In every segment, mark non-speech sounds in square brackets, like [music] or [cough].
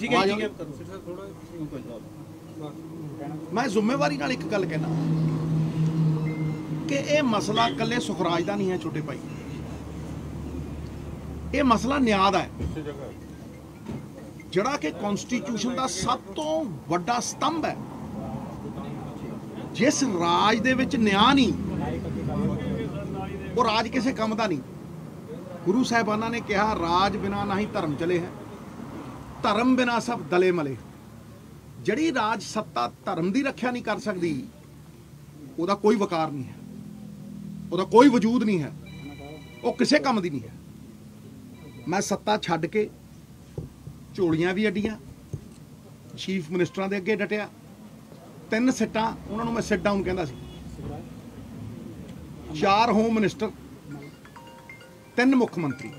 ਠੀਕ ਹੈ ਠੀਕ ਹੈ ਮੈਂ ਜ਼ਿੰਮੇਵਾਰੀ ਨਾਲ ਇੱਕ ਗੱਲ ਕਹਿਣਾ ਕਿ ਇਹ ਮਸਲਾ ਇਕੱਲੇ ਸੁਖਰਾਜ ਦਾ ਨਹੀਂ ਹੈ ਛੋਟੇ ਭਾਈ। ਇਹ ਮਸਲਾ ਨਿਆਂ ਦਾ ਹੈ। ਜਿਹੜਾ ਕਿ ਕਨਸਟੀਟਿਊਸ਼ਨ ਦਾ ਸਭ ਤੋਂ ਵੱਡਾ ਸਤੰਭ ਹੈ। ਜਿਸ ਰਾਜ ਦੇ ਵਿੱਚ ਨਿਆਂ ਨਹੀਂ ਉਹ ਰਾਜ ਕਿਸੇ ਕੰਮ ਦਾ ਨਹੀਂ। ਗੁਰੂ ਸਾਹਿਬਾਨਾਂ ਨੇ ਕਿਹਾ ਰਾਜ ਬਿਨਾ ਨਹੀਂ ਧਰਮ ਚਲੇ ਹੈ। ਧਰਮ ਬਿਨਾ ਸਭ ਦਲੇ ਮਲੇ। ਜਿਹੜੀ ਰਾਜ ਸੱਤਾ ਧਰਮ ਦੀ ਰੱਖਿਆ ਨਹੀਂ ਕਰ ਸਕਦੀ, ਉਹਦਾ ਕੋਈ ਵਕਾਰ ਨਹੀਂ ਹੈ। ਉਹਦਾ ਕੋਈ ਵਜੂਦ ਨਹੀਂ ਹੈ। ਉਹ ਕਿਸੇ ਕੰਮ ਦੀ ਨਹੀਂ ਹੈ। ਮੈਂ ਸੱਤਾ ਛੱਡ ਕੇ ਝੋਲੀਆਂ ਵੀ ਅੱਡੀਆਂ, ਚੀਫ ਮਿਨਿਸਟਰਾਂ ਦੇ ਅੱਗੇ ਡਟਿਆ। ਤਿੰਨ ਸਿੱਟਾਂ ਉਹਨਾਂ ਨੂੰ ਮੈਂ ਸਿੱਟ ਡਾਊਨ ਕਹਿੰਦਾ ਸੀ। ਚਾਰ ਹੋਮ ਮਿਨਿਸਟਰ, ਤਿੰਨ ਮੁੱਖ ਮੰਤਰੀ।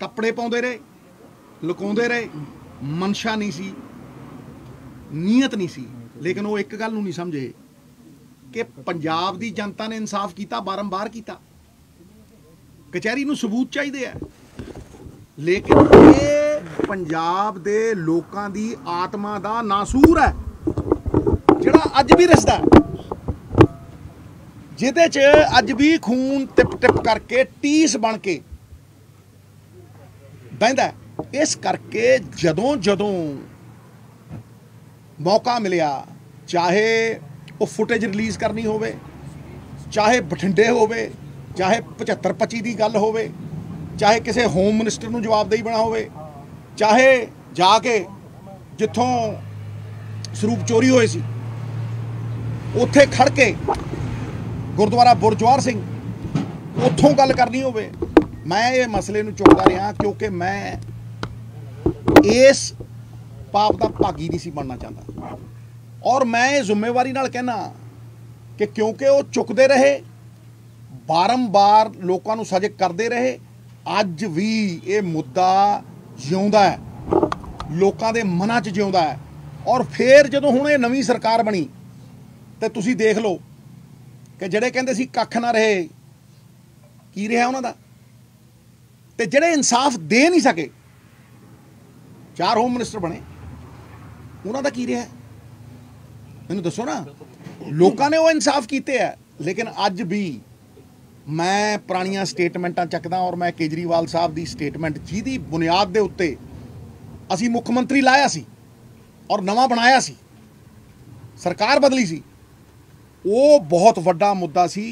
ਕੱਪੜੇ ਪਾਉਂਦੇ ਰਹੇ। ਲੁਕਾਉਂਦੇ ਰਹੇ, ਮਨਸ਼ਾ ਨਹੀਂ ਸੀ, ਨੀਅਤ ਨਹੀਂ ਸੀ। ਲੇਕਿਨ ਉਹ ਇੱਕ ਗੱਲ ਨੂੰ ਨਹੀਂ ਸਮਝੇ ਕਿ ਪੰਜਾਬ ਦੀ ਜਨਤਾ ਨੇ ਇਨਸਾਫ ਕੀਤਾ, ਬਾਰੰਬਾਰ ਕੀਤਾ। ਕਚਹਿਰੀ ਨੂੰ ਸਬੂਤ ਚਾਹੀਦੇ ਆ। ਲੇਕਿਨ ਇਹ ਪੰਜਾਬ ਦੇ ਲੋਕਾਂ ਦੀ ਆਤਮਾ ਦਾ ਨਾਸੂਰ ਹੈ, ਜਿਹੜਾ ਅੱਜ ਵੀ ਰਿਸਦਾ ਜਿਹਦੇ 'ਚ ਅੱਜ ਵੀ ਖੂਨ ਟਿਪ ਟਿਪ ਕਰਕੇ, ਟੀਸ ਬਣ ਕੇ ਬਹਿੰਦਾ ਇਸ ਕਰਕੇ ਜਦੋਂ ਜਦੋਂ ਮੌਕਾ ਮਿਲਿਆ, ਚਾਹੇ ਉਹ ਫੁਟੇਜ ਰਿਲੀਜ਼ ਕਰਨੀ ਹੋਵੇ, ਚਾਹੇ ਬਠਿੰਡੇ ਹੋਵੇ, ਚਾਹੇ 75 25 ਦੀ ਗੱਲ ਹੋਵੇ, ਚਾਹੇ ਕਿਸੇ ਹੋਮ ਮਿਨਿਸਟਰ ਨੂੰ ਜਵਾਬਦੇਹੀ ਬਣਾ ਹੋਵੇ, ਚਾਹੇ ਜਾ ਕੇ ਜਿੱਥੋਂ ਸਰੂਪ ਚੋਰੀ ਹੋਏ ਸੀ, ਉੱਥੇ ਖੜ ਕੇ ਗੁਰਦੁਆਰਾ ਬੁਰਜਵਾਰ ਸਿੰਘ ਉੱਥੋਂ ਗੱਲ ਕਰਨੀ ਹੋਵੇ, ਮੈਂ ਇਹ ਮਸਲੇ ਨੂੰ ਚੁੱਕਦਾ ਰਿਹਾ ਕਿਉਂਕਿ ਮੈਂ ਇਸ ਪਾਪ ਦਾ ਭਾਗੀ ਨਹੀਂ ਸੀ ਬਣਨਾ ਚਾਹੁੰਦਾ। ਔਰ ਮੈਂ ਇਹ ਜ਼ਿੰਮੇਵਾਰੀ ਨਾਲ ਕਹਿਣਾ ਕਿ ਕਿਉਂਕਿ ਉਹ ਚੁੱਕਦੇ ਰਹੇ, ਬਾਰੰਬਾਰ ਲੋਕਾਂ ਨੂੰ ਸਜਗ ਕਰਦੇ ਰਹੇ, ਅੱਜ ਵੀ ਇਹ ਮੁੱਦਾ ਜਿਉਂਦਾ ਹੈ, ਲੋਕਾਂ ਦੇ ਮਨਾਂ 'ਚ ਜਿਉਂਦਾ ਹੈ। ਔਰ ਫੇਰ ਜਦੋਂ ਹੁਣ ਇਹ ਨਵੀਂ ਸਰਕਾਰ ਬਣੀ, ਤੇ ਤੁਸੀਂ ਦੇਖ ਲਓ ਕਿ ਜਿਹੜੇ ਕਹਿੰਦੇ ਸੀ ਕੱਖ ਨਾ ਰਹੇ, ਕੀ ਰਿਹਾ ਉਹਨਾਂ ਦਾ? ਤੇ ਜਿਹੜੇ ਇਨਸਾਫ ਦੇ ਨਹੀਂ ਸਕੇ ਚਾਰ ਹੋਮ ਮਿਨਿਸਟਰ ਬਣੇ। ਉਹਨਾਂ ਦਾ ਕੀ ਰਿਹਾ ਮੈਨੂੰ ਦੱਸੋ ਨਾ। ਲੋਕਾਂ ਨੇ ਉਹ ਇਨਸਾਫ ਕੀਤੇ ਆ ਲੇਕਿਨ ਅੱਜ ਵੀ ਮੈਂ ਪੁਰਾਣੀਆਂ ਸਟੇਟਮੈਂਟਾਂ ਚੱਕਦਾ ਔਰ ਮੈਂ ਕੇਜਰੀਵਾਲ ਸਾਹਿਬ ਦੀ ਸਟੇਟਮੈਂਟ ਜਿਹਦੀ ਬੁਨਿਆਦ ਦੇ ਉੱਤੇ ਅਸੀਂ ਮੁੱਖ ਮੰਤਰੀ ਲਾਇਆ ਸੀ ਔਰ ਨਵਾਂ ਬਣਾਇਆ ਸੀ। ਸਰਕਾਰ ਬਦਲੀ ਸੀ। ਉਹ ਬਹੁਤ ਵੱਡਾ ਮੁੱਦਾ ਸੀ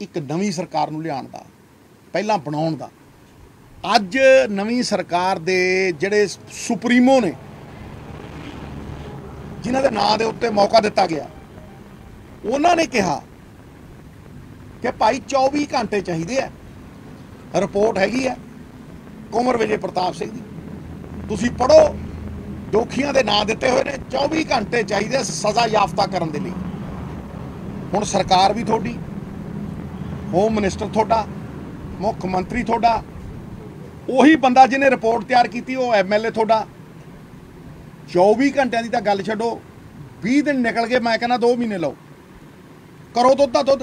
ਇੱਕ ਨਵੀਂ ਸਰਕਾਰ ਨੂੰ ਲਿਆਉਣ ਦਾ, ਪਹਿਲਾਂ ਬਣਾਉਣ ਦਾ। ਅੱਜ ਨਵੀਂ ਸਰਕਾਰ ਦੇ ਜਿਹੜੇ ਸੁਪਰੀਮੋ ਨੇ, ਜਿਨ੍ਹਾਂ ਦੇ ਨਾਂ ਦੇ ਉੱਤੇ ਮੌਕਾ ਦਿੱਤਾ ਗਿਆ, ਉਹਨਾਂ ਨੇ ਕਿਹਾ ਕਿ ਭਾਈ 24 ਘੰਟੇ ਚਾਹੀਦੇ ਆ। ਰਿਪੋਰਟ ਹੈਗੀ ਆ ਕੁਮਰ ਵਿਜੇ ਪ੍ਰਤਾਪ ਸਿੰਘ ਦੀ। ਤੁਸੀਂ ਪੜੋ ਦੋਖੀਆਂ ਦੇ ਨਾਂ ਦਿੱਤੇ ਹੋਏ ਨੇ 24 ਘੰਟੇ ਚਾਹੀਦੇ ਸਜ਼ਾ ਯਾਫਤਾ ਕਰਨ ਦੇ ਲਈ। ਹੁਣ ਸਰਕਾਰ ਵੀ ਤੁਹਾਡੀ ਹੋਮ ਮਿਨਿਸਟਰ ਤੁਹਾਡਾ, ਮੁੱਖ ਮੰਤਰੀ ਤੁਹਾਡਾ ਉਹੀ ਬੰਦਾ ਜਿਹਨੇ ਰਿਪੋਰਟ ਤਿਆਰ ਕੀਤੀ, ਉਹ ਐਮਐਲਏ ਤੁਹਾਡਾ। 24 ਘੰਟਿਆਂ ਦੀ ਤਾਂ ਗੱਲ ਛੱਡੋ 20 ਦਿਨ ਨਿਕਲ ਗਏ, ਮੈਂ ਕਹਿੰਦਾ 2 ਮਹੀਨੇ ਲਓ। ਕਰੋ ਦੁੱਧ ਦਾ ਦੁੱਧ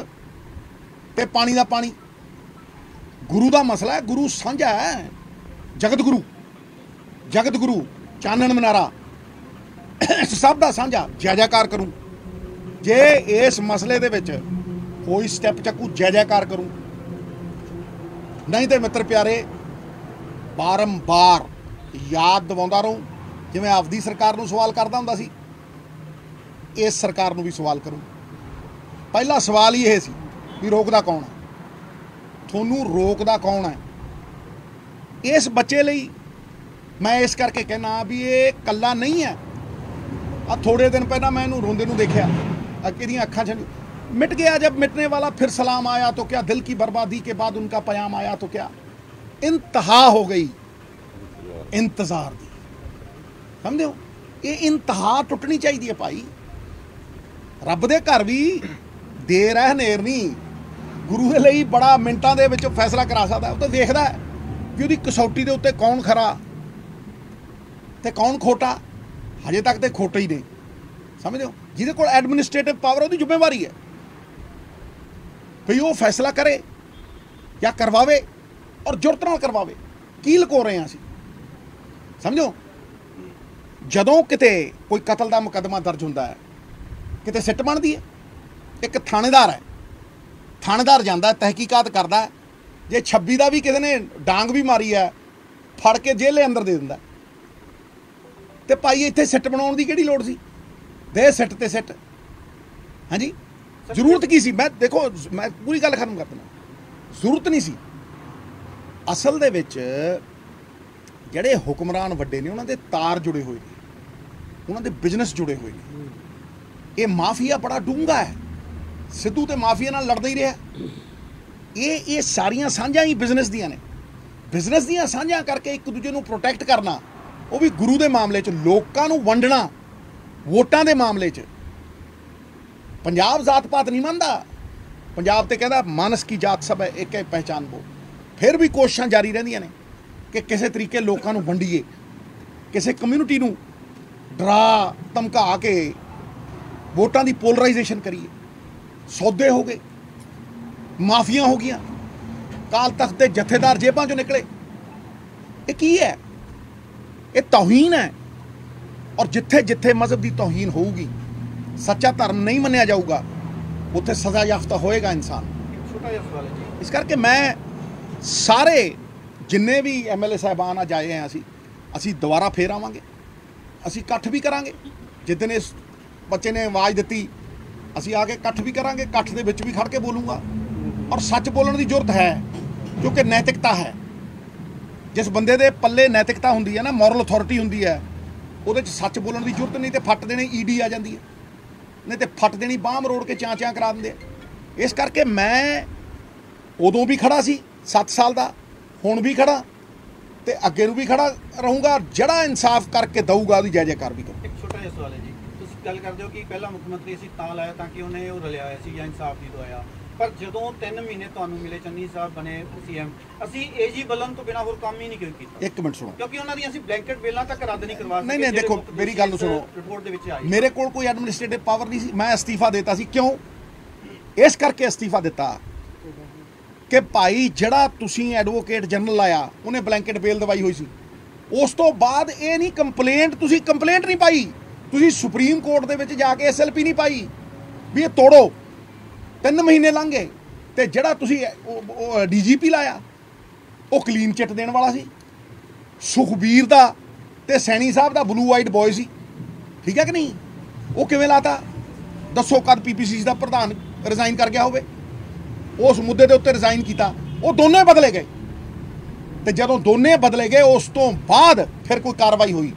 ਤੇ ਪਾਣੀ ਦਾ ਪਾਣੀ। ਗੁਰੂ ਦਾ ਮਸਲਾ ਹੈ, ਗੁਰੂ ਸਾਂਝਾ ਹੈ। ਜਗਤ ਗੁਰੂ ਜਗਤ ਗੁਰੂ, ਚਾਨਣ ਮਨਾਰਾ। ਸਭ ਦਾ ਸਾਂਝਾ, ਜੈ ਜੈਕਾਰ ਕਰੂੰ। ਜੇ ਇਸ ਮਸਲੇ ਦੇ ਵਿੱਚ ਕੋਈ ਸਟੈਪ ਚੱਕੂ, ਜੈ ਜੈਕਾਰ ਕਰੂੰ। ਨਹੀਂ ਤੇ ਮਿੱਤਰ ਪਿਆਰੇ ਬਾਰੰਬਾਰ ਯਾਦ ਦਿਵਾਉਂਦਾ ਰਹੂੰ। ਜਿਵੇਂ ਆਪਦੀ ਸਰਕਾਰ ਨੂੰ ਸਵਾਲ ਕਰਦਾ ਹੁੰਦਾ ਸੀ, ਇਸ ਸਰਕਾਰ ਨੂੰ ਵੀ ਸਵਾਲ ਕਰੂੰ। ਪਹਿਲਾ ਸਵਾਲ ਹੀ ਇਹ ਸੀ ਵੀ ਰੋਕਦਾ ਕੌਣ ਹੈ? ਤੁਹਾਨੂੰ ਰੋਕਦਾ ਕੌਣ ਹੈ? ਇਸ ਬੱਚੇ ਲਈ ਮੈਂ ਇਸ ਕਰਕੇ ਕਹਿੰਦਾ ਵੀ ਇਹ ਕੱਲਾ ਨਹੀਂ ਹੈ। ਆ ਥੋੜੇ ਦਿਨ ਪਹਿਲਾਂ ਮੈਂ ਇਹਨੂੰ ਰੋਂਦੇ ਨੂੰ ਦੇਖਿਆ। ਅੱਗੇ ਦੀਆਂ ਅੱਖਾਂ ਚ ਮਿਟ ਗਿਆ, ਜਦ ਮਿਟਨੇ ਵਾਲਾ ਫਿਰ ਸਲਾਮ ਆਇਆ, ਤਾਂ ਕਿਆ ਦਿਲ ਕੀ ਬਰਬਾਦੀ ਕੇ ਬਾਅਦ ਉਨ੍ਹਾਂ ਦਾ ਪਿਆਮ ਆਇਆ, ਤਾਂ ਕਿਆ ਇੰਤਹਾ ਹੋ ਗਈ। ਇੰਤਜ਼ਾਰ ਦੀ। ਸਮਝਦੇ ਹੋ? ਇਹ ਇੰਤਹਾ ਟੁੱਟਣੀ ਚਾਹੀਦੀ ਹੈ ਭਾਈ। ਰੱਬ ਦੇ ਘਰ ਵੀ ਦੇਰ ਹੈ ਹਨੇਰ ਨਹੀਂ। ਗੁਰੂ ਦੇ ਲਈ ਬੜਾ ਮਿੰਟਾਂ ਦੇ ਵਿੱਚ ਫੈਸਲਾ ਕਰਾ ਸਕਦਾ ਉਹ ਤਾਂ ਦੇਖਦਾ ਕਿ ਉਹਦੀ ਕਸੌਟੀ ਦੇ ਉੱਤੇ ਕੌਣ ਖਰਾ ਤੇ ਕੌਣ ਖੋਟਾ। ਹਜੇ ਤੱਕ ਤੇ ਖੋਟਾ ਹੀ ਨੇ। ਸਮਝਦੇ ਹੋ? ਜਿਹਦੇ ਕੋਲ ਐਡਮਿਨਿਸਟ੍ਰੇਟਿਵ ਪਾਵਰ ਉਹਦੀ ਜ਼ਿੰਮੇਵਾਰੀ ਹੈ। ਭਈ ਉਹ ਫੈਸਲਾ ਕਰੇ ਜਾਂ ਕਰਵਾਵੇ। ਔਰ ਜੁਰਤ ਨਾਲ ਕਰਵਾਵੇ। ਕੀ ਲਕੋ ਰਹੇ ਹਾਂ ਅਸੀਂ? ਸਮਝੋ? ਜਦੋਂ ਕਿਤੇ ਕੋਈ ਕਤਲ ਦਾ ਮੁਕੱਦਮਾ ਦਰਜ ਹੁੰਦਾ ਹੈ ਕਿਤੇ ਸਿੱਟ ਬਣਦੀ ਹੈ ਇੱਕ ਥਾਣੇਦਾਰ ਹੈ ਥਾਣੇਦਾਰ ਜਾਂਦਾ ਤਹਿਕੀਕਾਤ ਕਰਦਾ ਹੈ। ਜੇ 26 ਦਾ ਵੀ ਕਿਸੇ ਨੇ ਡਾਂਗ ਵੀ ਮਾਰੀ ਹੈ ਫੜ ਕੇ ਜੇਲੇ ਅੰਦਰ ਦੇ ਦਿੰਦਾ ਤੇ ਭਾਈ ਇੱਥੇ ਸਿੱਟ ਬਣਾਉਣ ਦੀ ਕਿਹੜੀ ਲੋੜ ਸੀ? ਦੇ ਸਿੱਟ ਤੇ ਸਿੱਟ। ਹਾਂਜੀ? ਜ਼ਰੂਰਤ ਕੀ ਸੀ? ਮੈਂ ਦੇਖੋ ਮੈਂ ਪੂਰੀ ਗੱਲ ਖਤਮ ਕਰ ਦਿੰਦਾ। ਜ਼ਰੂਰਤ ਨਹੀਂ ਸੀ। ਅਸਲ ਦੇ ਵਿੱਚ ਜਿਹੜੇ ਹੁਕਮਰਾਨ ਵੱਡੇ ਨੇ, ਉਹਨਾਂ ਦੇ ਤਾਰ ਜੁੜੇ ਹੋਏ ਨੇ। ਉਹਨਾਂ ਦੇ ਬਿਜ਼ਨਸ ਜੁੜੇ ਹੋਏ ਨੇ। ਇਹ ਮਾਫੀਆ ਬੜਾ ਡੂੰਘਾ ਹੈ। ਸਿੱਧੂ ਤੇ ਮਾਫੀਆ ਨਾਲ ਲੜਦਾ ਹੀ ਰਿਹਾ। ਇਹ ਇਹ ਸਾਰੀਆਂ ਸਾਂਝਾਂ ਹੀ ਬਿਜ਼ਨਸ ਦੀਆਂ ਨੇ। ਬਿਜ਼ਨਸ ਦੀਆਂ ਸਾਂਝਾਂ ਕਰਕੇ ਇੱਕ ਦੂਜੇ ਨੂੰ ਪ੍ਰੋਟੈਕਟ ਕਰਨਾ, ਉਹ ਵੀ ਗੁਰੂ ਦੇ ਮਾਮਲੇ 'ਚ, ਲੋਕਾਂ ਨੂੰ ਵੰਡਣਾ, ਵੋਟਾਂ ਦੇ ਮਾਮਲੇ 'ਚ। ਪੰਜਾਬ ਜ਼ਾਤ ਪਾਤ ਨਹੀਂ ਮੰਨਦਾ। ਪੰਜਾਬ ਤੇ ਕਹਿੰਦਾ, ਮਾਨਸ ਕੀ ਜਾਤ ਸਭ ਹੈ, ਇੱਕ ਹੈ ਪਹਿਚਾਨ ਬੋ। ਫਿਰ ਵੀ ਕੋਸ਼ਿਸ਼ਾਂ ਜਾਰੀ ਰਹਿੰਦੀਆਂ ਨੇ ਕਿ ਕਿਸੇ ਤਰੀਕੇ ਲੋਕਾਂ ਨੂੰ ਵੰਡੀਏ ਕਿਸੇ ਕਮਿਊਨਿਟੀ ਨੂੰ ਡਰਾ ਧਮਕਾ ਕੇ ਵੋਟਾਂ ਦੀ ਪੋਲਰਾਈਜੇਸ਼ਨ ਕਰੀਏ। ਸੌਦੇ ਹੋ ਗਏ ਮਾਫੀਆਂ ਹੋ ਗਈਆਂ ਕਾਲ ਤਖਤ ਦੇ ਜਥੇਦਾਰ ਜੇਬਾਂ ਚੋਂ ਨਿਕਲੇ। ਇਹ ਕੀ ਹੈ? ਇਹ ਤੋਹੀਨ ਹੈ। ਔਰ ਜਿੱਥੇ ਜਿੱਥੇ ਮਜ਼ਹਬ ਦੀ ਤੋਹੀਨ ਹੋਊਗੀ ਸੱਚਾ ਧਰਮ ਨਹੀਂ ਮੰਨਿਆ ਜਾਊਗਾ ਉੱਥੇ ਸਜ਼ਾ ਯਾਫਤਾ ਹੋਏਗਾ ਇਨਸਾਨ। ਛੋਟਾ ਜਿਹਾ ਸਵਾਲ ਹੈ ਜੀ। ਇਸ ਕਰਕੇ ਮੈਂ ਸਾਰੇ ਜਿੰਨੇ ਵੀ ਐਮਐਲਏ ਸਾਹਿਬਾਨ ਅੱਜ ਆਏ ਆ ਅਸੀਂ ਅਸੀਂ ਦੁਬਾਰਾ ਫੇਰ ਆਵਾਂਗੇ। ਅਸੀਂ ਇਕੱਠ ਵੀ ਕਰਾਂਗੇ। ਜਿੱਦਨ ਇਸ ਬੱਚੇ ਨੇ ਆਵਾਜ਼ ਦਿੱਤੀ, ਅਸੀਂ ਆ ਕੇ ਇਕੱਠ ਵੀ ਕਰਾਂਗੇ, ਇਕੱਠ ਦੇ ਵਿੱਚ ਵੀ ਖੜ ਕੇ ਬੋਲੂੰਗਾ। ਔਰ ਸੱਚ ਬੋਲਣ ਦੀ ਜ਼ਰੂਰਤ ਹੈ ਕਿਉਂਕਿ ਨੈਤਿਕਤਾ ਹੈ। ਜਿਸ ਬੰਦੇ ਦੇ ਪੱਲੇ ਨੈਤਿਕਤਾ ਹੁੰਦੀ ਹੈ ਨਾ ਮੋਰਲ ਅਥਾਰਟੀ ਹੁੰਦੀ ਹੈ, ਉਹਦੇ 'ਚ ਸੱਚ ਬੋਲਣ ਦੀ ਜ਼ਰੂਰਤ ਨਹੀਂ, ਤੇ ਫੱਟ ਦੇਣੀ ਈਡੀ ਆ ਜਾਂਦੀ ਹੈ। ਨਹੀਂ ਤੇ ਫੱਟ ਦੇਣੀ ਬਾਹ ਮਰੋੜ ਕੇ ਚਾਂ ਚਾਂ ਕਰਾ ਦਿੰਦੇ ਇਸ ਕਰਕੇ ਮੈਂ ਉਦੋਂ ਵੀ ਖੜਾ ਸੀ 7 ਸਾਲ ਦਾ ਹੁਣ ਵੀ ਖੜਾ ਤੇ ਅੱਗੇ ਨੂੰ ਵੀ ਖੜਾ ਰਹੂੰਗਾ ਜਿਹੜਾ ਇਨਸਾਫ ਕਰਕੇ ਦਊਗਾ ਉਹਦੀ ਜੈ ਜੈਕਾਰ ਵੀ ਕਰੂੰ ਇੱਕ ਛੋਟਾ ਜਿਹਾ ਸਵਾਲ ਹੈ ਜੀ। ਤੁਸੀਂ ਗੱਲ ਕਰਦੇ ਹੋ ਕਿ ਪਹਿਲਾ ਮੁੱਖ ਮੰਤਰੀ ਅਸੀਂ ਤਾਂ ਲਾਇਆ ਤਾਂ ਕਿ ਉਹਨੇ ਉਹ ਰਲਿਆ ਹੋਇਆ ਸੀ ਜਾਂ ਇਨਸਾਫ ਦੀ ਦਵਾਇਆ। ਪਰ ਜਦੋਂ 3 ਮਹੀਨੇ ਤੁਹਾਨੂੰ ਮਿਲੇ ਚੰਨੀ ਸਾਹਿਬ ਬਣੇ ਸੀਐਮ ਅਸੀਂ ਏਜੀ ਬਲਨ ਤੋਂ ਬਿਨਾਂ ਹੋਰ ਕੰਮ ਹੀ ਨਹੀਂ ਕੀਤਾ। ਇੱਕ ਮਿੰਟ ਸੁਣੋ। ਕਿਉਂਕਿ ਉਹਨਾਂ ਦੀਆਂ ਅਸੀਂ ਬਲੈਂਕਟ ਬੇਲਾਂ ਤੱਕ ਰੱਦ ਨਹੀਂ ਕਰਵਾ ਨਹੀਂ, ਨਹੀਂ, ਦੇਖੋ, ਮੇਰੀ ਗੱਲ ਨੂੰ ਸੁਣੋ। ਰਿਪੋਰਟ ਦੇ ਵਿੱਚ ਆਈ ਮੇਰੇ ਕੋਲ ਕੋਈ ਐਡਮਿਨਿਸਟ੍ਰੇਟਿਵ ਪਾਵਰ ਨਹੀਂ ਸੀ। ਮੈਂ ਅਸਤੀਫਾ ਦਿੱਤਾ ਸੀ। ਕਿਉਂ? ਇਸ ਕਰਕੇ ਅਸਤੀਫਾ ਦਿੱਤਾ। ਕਿ ਭਾਈ ਜਿਹੜਾ ਤੁਸੀਂ ਐਡਵੋਕੇਟ ਜਨਰਲ ਲਾਇਆ ਉਹਨੇ ਬਲੈਂਕਟ ਬੇਲ ਦਵਾਈ ਹੋਈ ਸੀ। ਉਸ ਤੋਂ ਬਾਅਦ ਇਹ ਨਹੀਂ ਕੰਪਲੇਂਟ, ਤੁਸੀਂ ਕੰਪਲੇਂਟ ਨਹੀਂ ਪਾਈ। ਤੁਸੀਂ ਸੁਪਰੀਮ ਕੋਰਟ ਦੇ ਵਿੱਚ ਜਾ ਕੇ ਐਸਐਲਪੀ ਨਹੀਂ ਪਾਈ। ਵੀ ਇਹ ਤੋੜੋ। ਤਿੰਨ ਮਹੀਨੇ ਲੰਘ ਗਏ। ਤੇ ਜਿਹੜਾ ਤੁਸੀਂ ਡੀਜੀਪੀ ਲਾਇਆ, ਉਹ ਕਲੀਨ ਚਿੱਟ ਦੇਣ ਵਾਲਾ ਸੀ। ਸੁਖਬੀਰ ਦਾ ਤੇ ਸੈਣੀ ਸਾਹਿਬ ਦਾ ਬਲੂ ਵਾਈਟ ਬॉय ਸੀ। ਠੀਕ ਹੈ ਕਿ ਨਹੀਂ? ਉਹ ਕਿਵੇਂ ਲਾਤਾ? ਦੱਸੋ ਕਦ ਪੀਪੀਸੀ ਦਾ ਪ੍ਰਧਾਨ ਰਿਜ਼ਾਈਨ ਕਰ ਗਿਆ ਹੋਵੇ। ਉਸ ਮੁੱਦੇ ਦੇ ਉੱਤੇ ਰਿਜ਼ਾਈਨ ਕੀਤਾ, ਉਹ ਦੋਨੇ ਬਦਲੇ ਗਏ। ਤੇ ਜਦੋਂ ਦੋਨੇ ਬਦਲੇ ਗਏ, ਉਸ ਤੋਂ ਬਾਅਦ ਫਿਰ ਕੋਈ ਕਾਰਵਾਈ ਹੋਈ।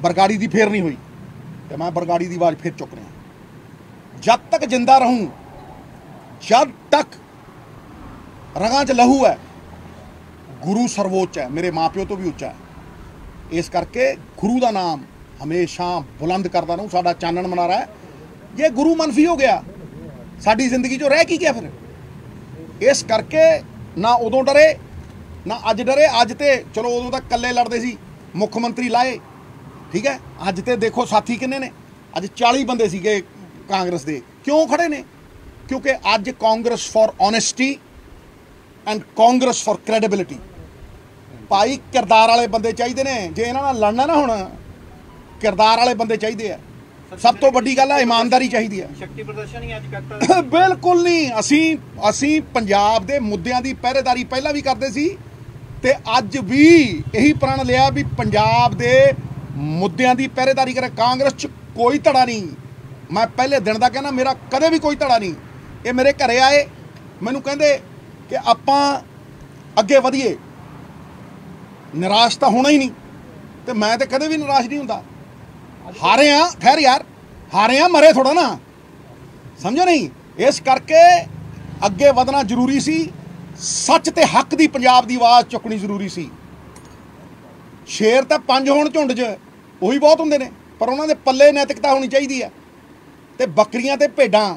ਬਰਗਾੜੀ ਦੀ ਫੇਰ ਨਹੀਂ ਹੋਈ। ਤੇ ਮੈਂ ਬਰਗਾੜੀ ਦੀ ਆਵਾਜ਼ ਫਿਰ ਚੁੱਕ ਰਿਹਾ। ਜਦ ਤੱਕ ਜਿੰਦਾ ਰਹੂੰ, ਜਦ ਤੱਕ ਰਗਾਂ 'ਚ ਲਹੂ ਹੈ, ਗੁਰੂ ਸਰਵੋੱਚ ਹੈ, ਮੇਰੇ ਮਾਪਿਓ ਤੋਂ ਵੀ ਉੱਚਾ ਹੈ। ਇਸ ਕਰਕੇ ਗੁਰੂ ਦਾ ਨਾਮ ਹਮੇਸ਼ਾ ਬੁਲੰਦ ਕਰਦਾ ਰਹੂੰ। ਸਾਡਾ ਚਾਨਣ ਮਨਾਰਾ ਹੈ। ਜੇ ਗੁਰੂ ਮਨਫੀ ਹੋ ਗਿਆ, ਸਾਡੀ ਜ਼ਿੰਦਗੀ 'ਚੋਂ ਰਹਿ ਕੀ ਗਿਆ ਫਿਰ? ਇਸ ਕਰਕੇ ਨਾ ਉਦੋਂ ਡਰੇ, ਨਾ ਅੱਜ ਡਰੇ। ਅੱਜ ਤੇ ਚਲੋ ਉਦੋਂ ਤਾਂ ਇਕੱਲੇ ਲੜਦੇ ਸੀ, ਮੁੱਖ ਮੰਤਰੀ ਲਾਏ, ਠੀਕ ਹੈ? ਅੱਜ ਤੇ ਦੇਖੋ ਸਾਥੀ ਕਿੰਨੇ ਨੇ। ਅੱਜ 40 ਬੰਦੇ ਸੀਗੇ ਕਾਂਗਰਸ ਦੇ। ਕਿਉਂ ਖੜੇ ਨੇ? ਕਿਉਂਕਿ ਅੱਜ Congress for honesty and Congress for credibility ਭਾਈ ਕਿਰਦਾਰ ਵਾਲੇ ਬੰਦੇ ਚਾਹੀਦੇ ਨੇ। ਜੇ ਇਹਨਾਂ ਨਾਲ ਲੜਨਾ ਨਾ ਹੁਣ, ਕਿਰਦਾਰ ਵਾਲੇ ਬੰਦੇ ਚਾਹੀਦੇ ਆ। ਸਭ ਤੋਂ ਵੱਡੀ ਗੱਲ ਹੈ ਇਮਾਨਦਾਰੀ ਚਾਹੀਦੀ ਹੈ ਸ਼ਕਤੀ ਪ੍ਰਦਰਸ਼ਨ ਹੀ ਅੱਜ ਕਰਤਾ [coughs] ਬਿਲਕੁਲ ਨਹੀਂ। ਅਸੀਂ ਅਸੀਂ ਪੰਜਾਬ ਦੇ ਮੁੱਦਿਆਂ ਦੀ ਪਹਿਰੇਦਾਰੀ ਪਹਿਲਾਂ ਵੀ ਕਰਦੇ ਸੀ ਤੇ ਅੱਜ ਵੀ ਇਹੀ ਪ੍ਰਣ ਲਿਆ ਵੀ ਪੰਜਾਬ ਦੇ ਮੁੱਦਿਆਂ ਦੀ ਪਹਿਰੇਦਾਰੀ ਕਰੇ। ਕਾਂਗਰਸ 'ਚ ਕੋਈ ਧੜਾ ਨਹੀਂ। ਮੈਂ ਪਹਿਲੇ ਦਿਨ ਦਾ ਕਹਿੰਦਾ ਮੇਰਾ ਕਦੇ ਵੀ ਕੋਈ ਧੜਾ ਨਹੀਂ। ਇਹ ਮੇਰੇ ਘਰੇ ਆਏ ਮੈਨੂੰ ਕਹਿੰਦੇ ਕਿ ਆਪਾਂ ਅੱਗੇ ਵਧੀਏ। ਨਿਰਾਸ਼ ਤਾਂ ਹੋਣਾ ਹੀ ਨਹੀਂ। ਤੇ ਮੈਂ ਤੇ ਕਦੇ ਵੀ ਨਿਰਾਸ਼ ਨਹੀਂ ਹੁੰਦਾ। ਹਾਰੇ ਆ, ਖੈਰ ਯਾਰ, ਹਾਰੇ ਆ, ਮਰੇ ਥੋੜਾ ਨਾ। ਸਮਝੋ ਨਹੀਂ? ਇਸ ਕਰਕੇ ਅੱਗੇ ਵਧਣਾ ਜ਼ਰੂਰੀ ਸੀ। ਸੱਚ ਤੇ ਹੱਕ ਦੀ ਪੰਜਾਬ ਦੀ ਆਵਾਜ਼ ਚੁੱਕਣੀ ਜ਼ਰੂਰੀ ਸੀ। ਸ਼ੇਰ ਤਾਂ ਪੰਜ ਹੋਣ ਝੁੰਡ 'ਚ, ਉਹੀ ਬਹੁਤ ਹੁੰਦੇ ਨੇ, ਪਰ ਉਹਨਾਂ ਦੇ ਪੱਲੇ ਨੈਤਿਕਤਾ ਹੋਣੀ ਚਾਹੀਦੀ ਆ ਤੇ ਬੱਕਰੀਆਂ ਤੇ ਭੇਡਾਂ,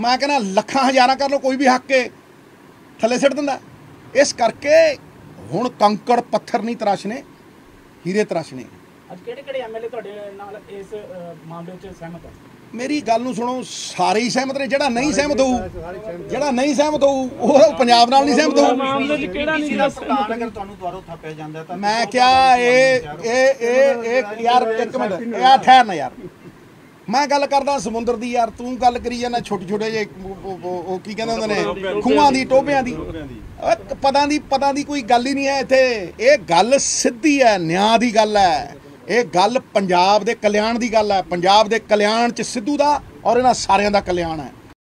ਮੈਂ ਕਹਿੰਦਾ ਲੱਖਾਂ ਹਜ਼ਾਰਾਂ ਕਰ ਲੋ ਕੋਈ ਵੀ ਹੱਕ ਕੇ ਥੱਲੇ ਸਿੱਟ ਦਿੰਦਾ। ਇਸ ਕਰਕੇ ਹੁਣ ਕੰਕੜ ਪੱਥਰ ਨਹੀਂ ਤਰਾਸ਼ਨੇ, ਹੀਰੇ ਤਰਾਸ਼ਨੇ। ਅੱਜ ਕਿਹੜੇ ਕਿਹੜੇ ਐਮਐਲਏ ਤੁਹਾਡੇ ਨਾਲ ਇਸ ਅ, ਮਾਮਲੇ 'ਚ ਸਹਿਮਤ ਹੈ? ਮੇਰੀ ਗੱਲ ਨੂੰ ਸੁਣੋ ਸਾਰੇ ਹੀ ਸਹਿਮਤ ਨੇ ਜਿਹੜਾ ਨਹੀਂ ਸਹਿਮਤ ਹੋਊ ਜਿਹੜਾ ਨਹੀਂ ਸਹਿਮਤ ਹੋਊ ਉਹ ਪੰਜਾਬ ਨਾਲ ਨਹੀਂ ਸਹਿਮਤ ਹੋਊ। ਮਾਮਲੇ 'ਚ ਕਿਹੜਾ ਨਹੀਂ ਦਾ ਪ੍ਰਧਾਨ ਅਗਰ ਤੁਹਾਨੂੰ ਦੁਆਰਾ ਥਾਪਿਆ ਜਾਂਦਾ ਤਾਂ ਮੈਂ ਕਿਹਾ ਇਹ ਇਹ ਇਹ ਇਹ ਯਾਰ ਇੱਕ ਮਿੰਟ ਯਾਰ ਠਹਿਰ ਨਾ ਯਾਰ। ਮੈਂ ਗੱਲ ਕਰਦਾ ਸਮੁੰਦਰ ਦੀ ਯਾਰ ਤੂੰ ਗੱਲ ਕਰੀ ਜਾਂਦਾ ਛੋਟੇ ਛੋਟੇ ਜੇ ਉਹ ਕੀ ਕਹਿੰਦੇ ਹੁੰਦੇ ਨੇ ਖੂਹਾਂ ਦੀ ਟੋਬਿਆਂ ਦੀ। ਪਤਾ ਦੀ। ਪਤਾ ਦੀ ਕੋਈ ਗੱਲ ਹੀ ਨਹੀਂ ਹੈ ਇੱਥੇ। ਇਹ ਗੱਲ ਸਿੱਧੀ ਹੈ ਨਿਆਂ ਦੀ ਗੱਲ ਹੈ। ਇਹ ਗੱਲ ਪੰਜਾਬ ਦੇ ਕਲਿਆਣ ਦੀ ਗੱਲ ਹੈ। ਪੰਜਾਬ ਦੇ ਕਲਿਆਣ ਚ ਸਿੱਧੂ ਦਾ ਔਰ ਇਹਨਾਂ ਸਾਰਿਆਂ ਦਾ ਕਲਿਆਣ ਹੈ।